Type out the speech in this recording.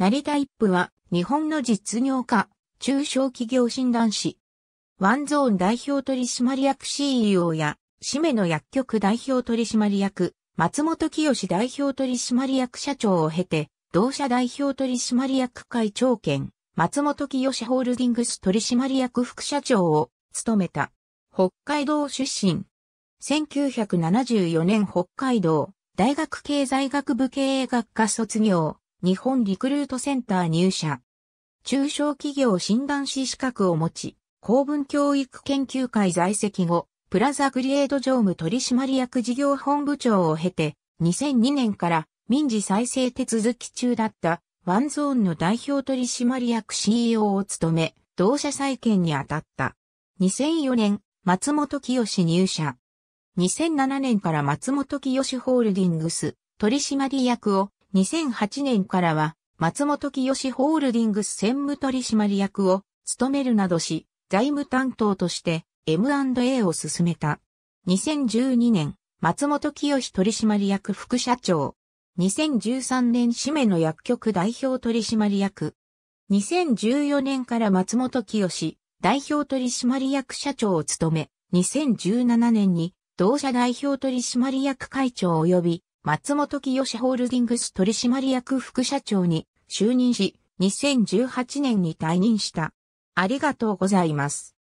成田一夫は日本の実業家、中小企業診断士。ワンゾーン代表取締役 CEO や、締めの薬局代表取締役、松本清代表取締役社長を経て、同社代表取締役会長兼、松本清ホールディングス取締役副社長を務めた。北海道出身。1974年北海道大学経済学部経営学科卒業。日本リクルートセンター入社。中小企業診断士資格を持ち、公文教育研究会在籍後、プラザグリエード常務取締役事業本部長を経て、2002年から民事再生手続き中だったワンゾーンの代表取締役 CEO を務め、同社再建に当たった。2004年、松本清入社。2007年から松本清ホールディングス取締役を2008年からは松本清ホールディングス専務取締役を務めるなどし、財務担当として M&A を進めた。2012年、松本清取締役副社長。2013年締めの薬局代表取締役。2014年から松本清代表取締役社長を務め、2017年に同社代表取締役会長及び松本清ホールディングス取締役副社長に就任し、2018年に退任した。ありがとうございます。